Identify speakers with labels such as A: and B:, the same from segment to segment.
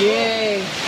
A: Yay!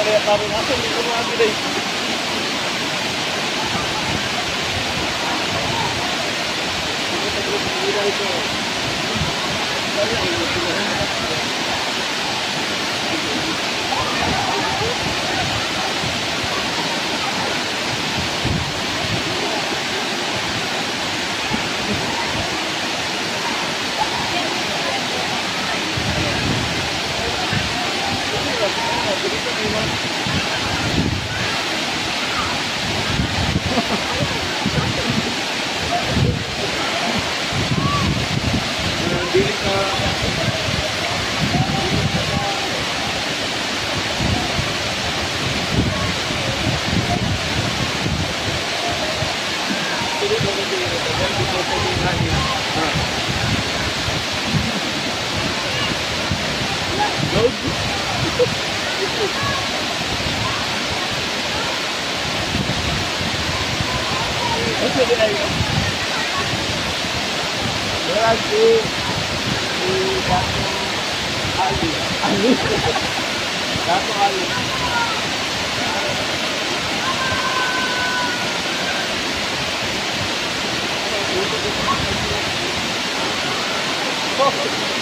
B: ada baru masuk di rumah lagi deh. Kita terus itu. Brasil. Dato Ali. Ali? Dato Ali. Oh!